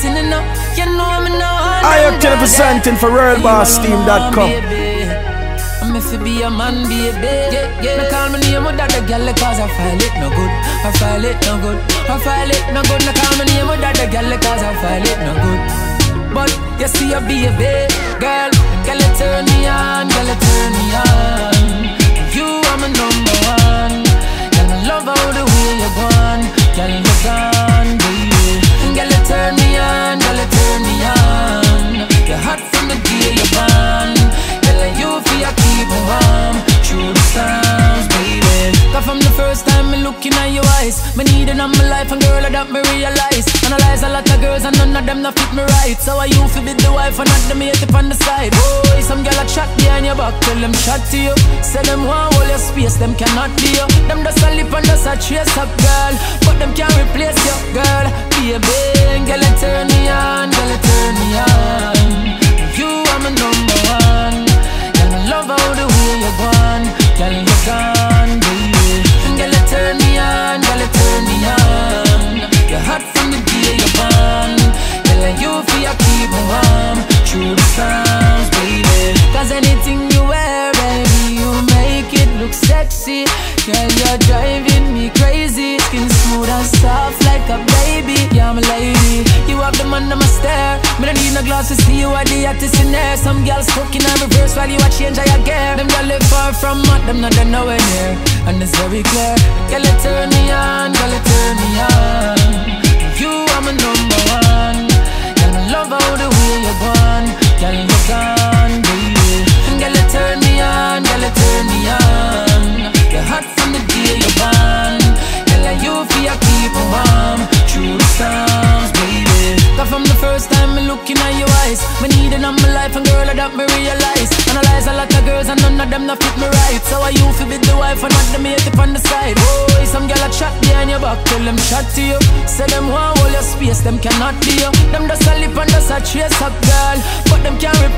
thing enough. You know me now. I am representing for worldbossteam.com. I'm if you be a man, baby. Yeah, yeah. Me call me name with that the girl cause I file it no good. I file it no good. I file it no good. Me call me name looking at your eyes, me need it in my life, and girl, that me realize. Analyze a lot of girls, and none of them not fit me right. So I you feel be the wife, and not the mate up on the side. Boy, some girl a chat behind your back, tell them chat to you. Say them want all your space, them cannot be you. Them just a lip and just a trace up, girl. But them can't replace you, girl. Baby, girl, it turn me on, you feel keep me warm through the storms, baby. Cause anything you wear, baby, you make it look sexy. Girl, you're driving me crazy. Skin smooth and soft like a baby. Yeah, I'm a lady. You have the man on my stare. Me don't need no glasses to see you are the artist in there. Some girls stuck in reverse while you are change your gear. Them girl live far from what them not nowhere near. And it's very clear. Girl, it turn me on. Girl, it turn me in my life, and girl, I that me realize. Analyze a lot of girls, and none of them not fit me right. So I you feel be the wife, and not the mate on the side. Boy, some girl a chat behind your back, tell them chat to you. Say them want hold your space, them cannot be you. Them just a lip and just a trace up, girl. But them can't replace